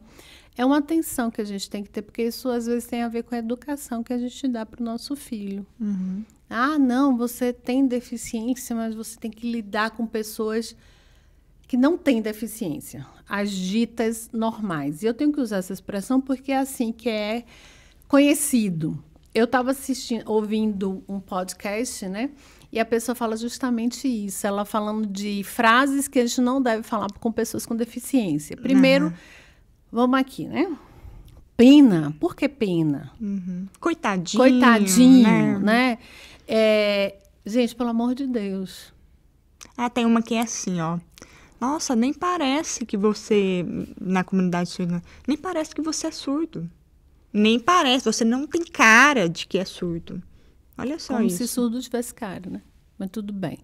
é uma atenção que a gente tem que ter, porque isso às vezes tem a ver com a educação que a gente dá para o nosso filho. Uhum. Ah, não, você tem deficiência, mas você tem que lidar com pessoas que não têm deficiência, as ditas normais. E eu tenho que usar essa expressão porque é assim que é conhecido. Eu estava assistindo, ouvindo um podcast, né? E a pessoa fala justamente isso. Ela falando de frases que a gente não deve falar com pessoas com deficiência. Primeiro, uhum Vamos aqui, né? Pena. Por que pena? Uhum. Coitadinho. Coitadinho, né? né? É, gente, pelo amor de Deus. Ah, tem uma que é assim, ó. Nossa, nem parece que você, na comunidade surda, nem parece que você é surdo. Nem parece, você não tem cara de que é surdo. Olha só Como isso. se surdo tivesse cara, né? Mas tudo bem.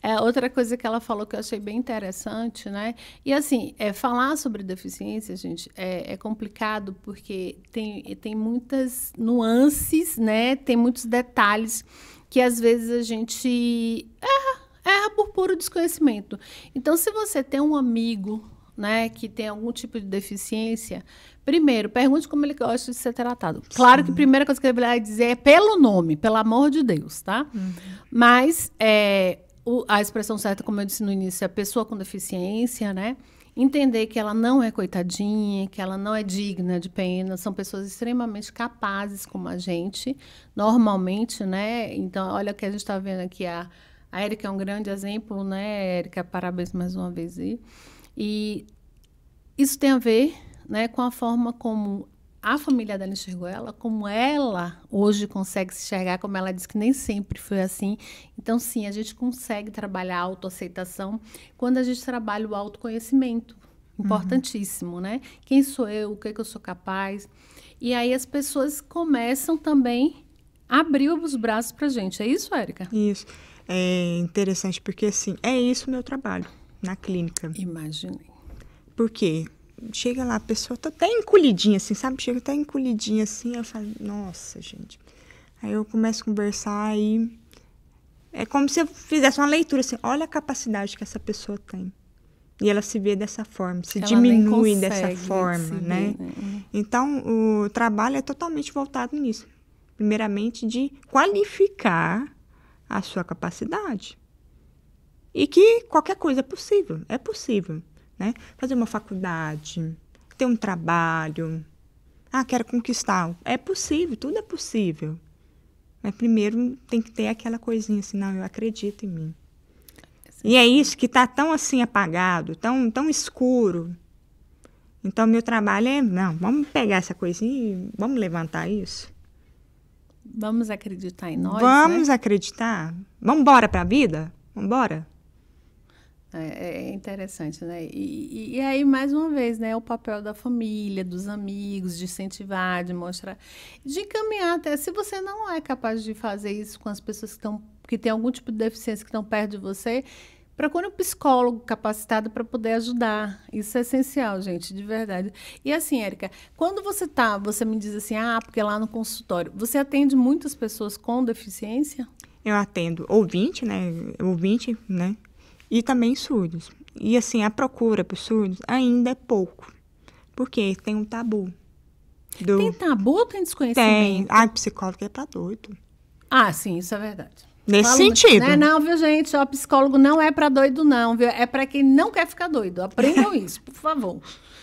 É, outra coisa que ela falou que eu achei bem interessante, né? E assim, é, falar sobre deficiência, gente, é, é, complicado porque tem, tem muitas nuances, né? Tem muitos detalhes que às vezes a gente erra, erra por puro desconhecimento. Então, se você tem um amigo né, que tem algum tipo de deficiência, primeiro, pergunte como ele gosta de ser tratado. Claro Sim. que a primeira coisa que ele vai dizer é pelo nome, pelo amor de Deus, tá? Uhum. Mas é, o, a expressão certa, como eu disse no início, é a pessoa com deficiência, né? Entender que ela não é coitadinha, que ela não é digna de pena, são pessoas extremamente capazes como a gente, normalmente, né? Então, olha o que a gente está vendo aqui, a, a Erika é um grande exemplo, né, Erika? Parabéns mais uma vez aí. E isso tem a ver né, com a forma como a família dela enxergou ela, como ela hoje consegue se enxergar, como ela disse que nem sempre foi assim. Então, sim, a gente consegue trabalhar a autoaceitação quando a gente trabalha o autoconhecimento. Importantíssimo, uhum. né? Quem sou eu? O que, é que eu sou capaz? E aí as pessoas começam também a abrir os braços pra gente. É isso, Érica? Isso. É interessante porque, assim, é isso o meu trabalho na clínica. Imaginei. Por quê? Chega lá, a pessoa tá até encolhidinha, assim, sabe? Chega até encolhidinha, assim, eu falo, nossa, gente. Aí eu começo a conversar e é como se eu fizesse uma leitura, assim, olha a capacidade que essa pessoa tem. E ela se vê dessa forma, se ela diminui dessa forma, né? Né? Então, o trabalho é totalmente voltado nisso. Primeiramente, de qualificar a sua capacidade. E que qualquer coisa é possível, é possível, né? Fazer uma faculdade, ter um trabalho. Ah, quero conquistar. É possível, tudo é possível. Mas primeiro tem que ter aquela coisinha assim, não, eu acredito em mim. E é isso que está tão assim apagado, tão, tão escuro. Então, meu trabalho é, não, vamos pegar essa coisinha e vamos levantar isso. Vamos acreditar em nós, Vamos né? acreditar. Vamos embora para a vida? Vamos embora? É, é interessante, né? E, e, aí, mais uma vez, né? O papel da família, dos amigos, de incentivar, de mostrar, de encaminhar até. Se você não é capaz de fazer isso com as pessoas que, estão, que têm algum tipo de deficiência que estão perto de você, procure um psicólogo capacitado para poder ajudar. Isso é essencial, gente, de verdade. E assim, Érica, quando você tá, você me diz assim, ah, porque lá no consultório, você atende muitas pessoas com deficiência? Eu atendo ouvinte, né? Ouvinte, né? E também surdos. E assim, a procura por surdos ainda é pouco, porque tem um tabu. Do... Tem tabu ou tem desconhecimento? Tem. Ai, psicólogo é pra doido. Ah, sim, isso é verdade. Nesse Fala, sentido. Né? Não, viu, gente? O psicólogo não é para doido, não, viu? É para quem não quer ficar doido. Aprendam isso, por favor.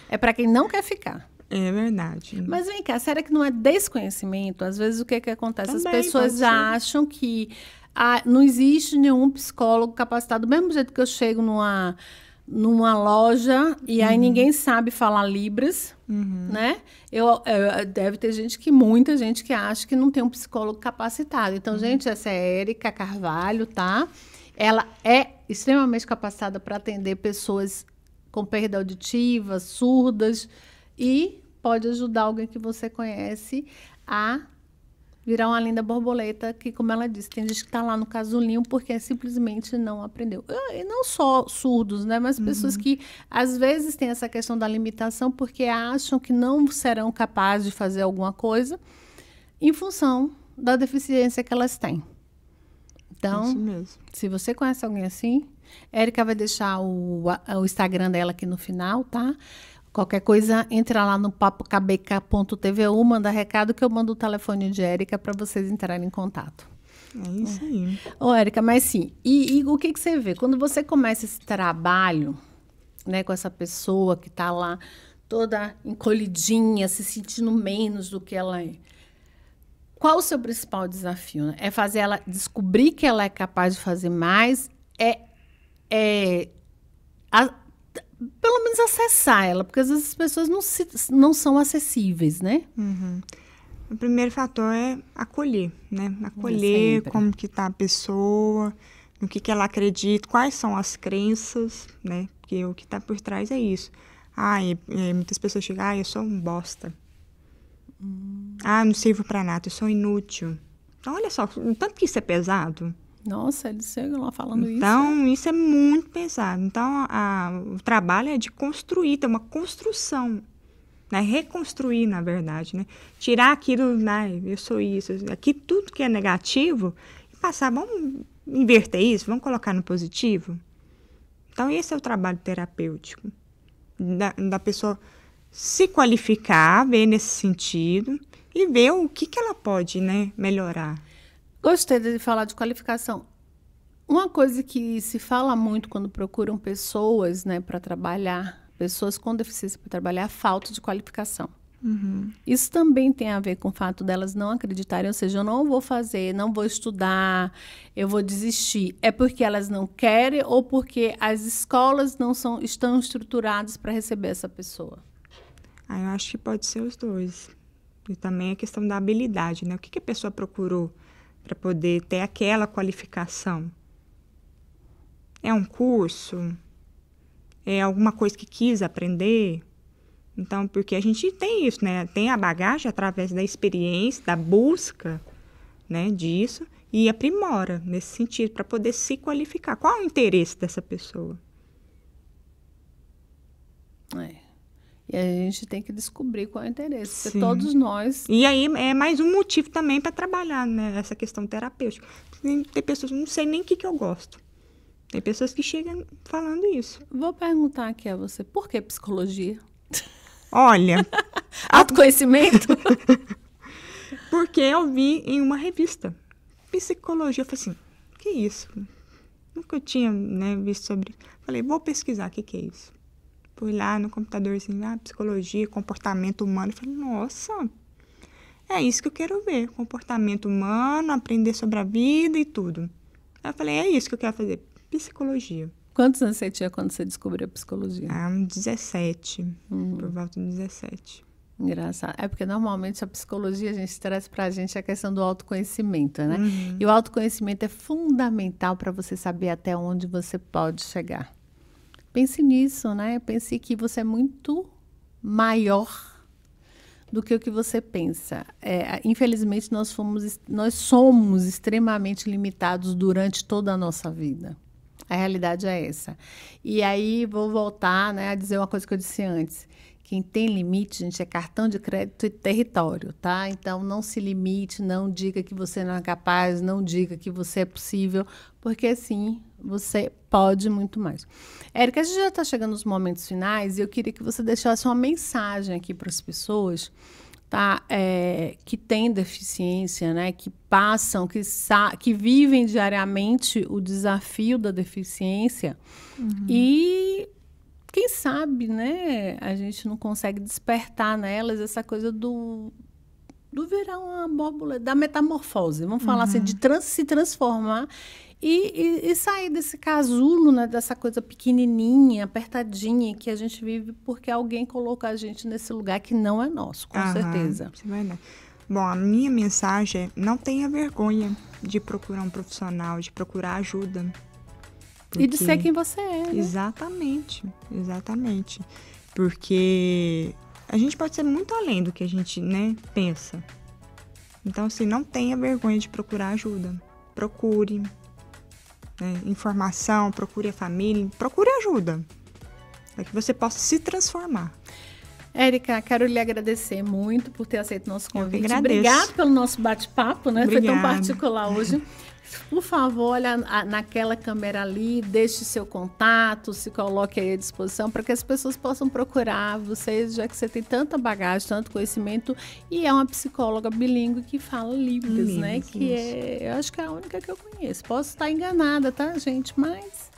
É para quem não quer ficar. É verdade. Mas vem cá, será que não é desconhecimento? Às vezes o que, que acontece? Também As pessoas acham que ah, não existe nenhum psicólogo capacitado. Do mesmo jeito que eu chego numa, numa loja e aí uhum. ninguém sabe falar Libras, uhum. né? Eu, eu, deve ter gente que, muita gente que acha que não tem um psicólogo capacitado. Então, uhum. gente, essa é Érica Carvalho, tá? Ela é extremamente capacitada para atender pessoas com perda auditiva, surdas e pode ajudar alguém que você conhece a virar uma linda borboleta, que, como ela disse, tem gente que está lá no casulinho porque simplesmente não aprendeu. E não só surdos, né? Mas uhum. pessoas que, às vezes, têm essa questão da limitação porque acham que não serão capazes de fazer alguma coisa em função da deficiência que elas têm. Então, se você conhece alguém assim, Érica vai deixar o, o Instagram dela aqui no final, tá? Qualquer coisa, entra lá no papokbk.tvu, manda recado que eu mando o telefone de Érica para vocês entrarem em contato. É isso aí. Ô, Érica, mas sim, e, e, o que, que você vê? Quando você começa esse trabalho, né, com essa pessoa que está lá toda encolhidinha, se sentindo menos do que ela é, qual o seu principal desafio? Né? É fazer ela descobrir que ela é capaz de fazer mais? É, é a, pelo menos acessar ela, porque às vezes as pessoas não, se, não são acessíveis, né? Uhum. O primeiro fator é acolher, né? Acolher como que tá a pessoa, no que, que ela acredita, quais são as crenças, né? Porque o que está por trás é isso. Ah, e, e muitas pessoas chegam, ah, eu sou um bosta. Hum. Ah, não sirvo para nada, eu sou inútil. Então, olha só, tanto que isso é pesado. Nossa, eles chegam lá falando então, isso. Então, isso é muito pesado. Então, a, o trabalho é de construir, ter uma construção. Né? Reconstruir, na verdade. Né? Tirar aquilo, né? eu sou isso. Aqui, tudo que é negativo, e passar, vamos inverter isso, vamos colocar no positivo. Então, esse é o trabalho terapêutico. Da, da pessoa se qualificar, ver nesse sentido e ver o que, que ela pode né, melhorar. Gostei de falar de qualificação. Uma coisa que se fala muito quando procuram pessoas né, para trabalhar, pessoas com deficiência para trabalhar, é a falta de qualificação. Uhum. Isso também tem a ver com o fato delas não acreditarem, ou seja, eu não vou fazer, não vou estudar, eu vou desistir. É porque elas não querem ou porque as escolas não são, estão estruturadas para receber essa pessoa? Ah, eu acho que pode ser os dois. E também a questão da habilidade, né? O que, que a pessoa procurou? Para poder ter aquela qualificação? É um curso? É alguma coisa que quis aprender? Então, porque a gente tem isso, né? Tem a bagagem através da experiência, da busca, né, disso e aprimora nesse sentido para poder se qualificar. Qual é o interesse dessa pessoa? É. E a gente tem que descobrir qual é o interesse, porque todos nós. E aí é mais um motivo também para trabalhar né, essa questão terapêutica. Tem, tem pessoas que não sei nem o que, que eu gosto. Tem pessoas que chegam falando isso. Vou perguntar aqui a você, por que psicologia? Olha. Autoconhecimento? porque eu vi em uma revista. Psicologia. Eu falei assim, que isso? Nunca eu tinha né, visto sobre. Falei, vou pesquisar o que, que é isso fui lá no computador assim, ah, psicologia, comportamento humano. Eu falei, nossa, é isso que eu quero ver. Comportamento humano, aprender sobre a vida e tudo. Aí eu falei, é isso que eu quero fazer, psicologia. Quantos anos você tinha quando você descobriu a psicologia? Ah, 17, uhum. por volta de 17. Engraçado. É porque normalmente a psicologia a gente traz para a gente a questão do autoconhecimento, né? Uhum. E o autoconhecimento é fundamental para você saber até onde você pode chegar. Pense nisso, né? Pense que você é muito maior do que o que você pensa. É, infelizmente, nós, fomos, nós somos extremamente limitados durante toda a nossa vida. A realidade é essa. E aí, vou voltar né, a dizer uma coisa que eu disse antes. Quem tem limite, gente, é cartão de crédito e território, tá? Então, não se limite, não diga que você não é capaz, não diga que você é possível, porque assim, você pode muito mais. Érica, a gente já está chegando nos momentos finais e eu queria que você deixasse uma mensagem aqui para as pessoas, tá? É, que têm deficiência, né? Que passam, que, que vivem diariamente o desafio da deficiência uhum. e quem sabe, né? A gente não consegue despertar nelas essa coisa do do virar uma borboleta, da metamorfose, vamos falar assim, uhum. assim, de trans, se transformar e, e, e, sair desse casulo, né, dessa coisa pequenininha, apertadinha que a gente vive porque alguém colocou a gente nesse lugar que não é nosso, com Aham, certeza. Bom, a minha mensagem é não tenha vergonha de procurar um profissional, de procurar ajuda. Porque... E de ser quem você é. Né? Exatamente, exatamente. Porque a gente pode ser muito além do que a gente né, pensa. Então, assim, não tenha vergonha de procurar ajuda. Procure, né, informação, procure a família, procure ajuda, para que você possa se transformar. Érica, quero lhe agradecer muito por ter aceito nosso convite. Obrigada pelo nosso bate-papo, né? Foi tão particular hoje. Por favor, olha naquela câmera ali, deixe seu contato, se coloque aí à disposição para que as pessoas possam procurar vocês, já que você tem tanta bagagem, tanto conhecimento e é uma psicóloga bilíngue que fala Libras, né? Que é, eu acho que é a única que eu conheço. Posso estar enganada, tá, gente? Mas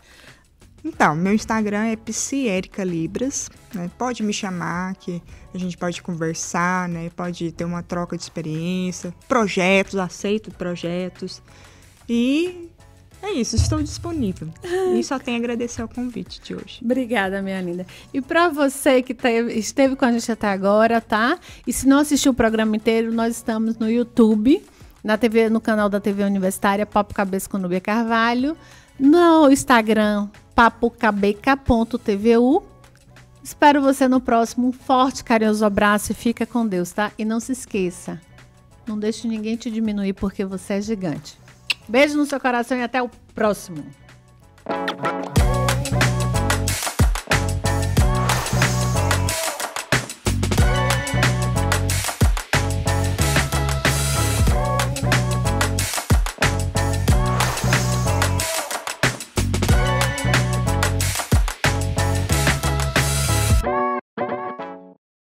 então, meu Instagram é Psiérica Libras, né? Pode me chamar que a gente pode conversar, né? Pode ter uma troca de experiência, projetos, aceito projetos. E é isso, estou disponível. E só tenho a agradecer o convite de hoje. Obrigada, minha linda. E para você que teve, esteve com a gente até agora, tá? E se não assistiu o programa inteiro, nós estamos no YouTube, na TV, no canal da TV Universitária, Papo Cabeça com Nubia Carvalho, no Instagram, papocabeca.tvu. Espero você no próximo. Um forte, carinhoso abraço e fica com Deus, tá? E não se esqueça, não deixe ninguém te diminuir porque você é gigante. Beijo no seu coração e até o próximo.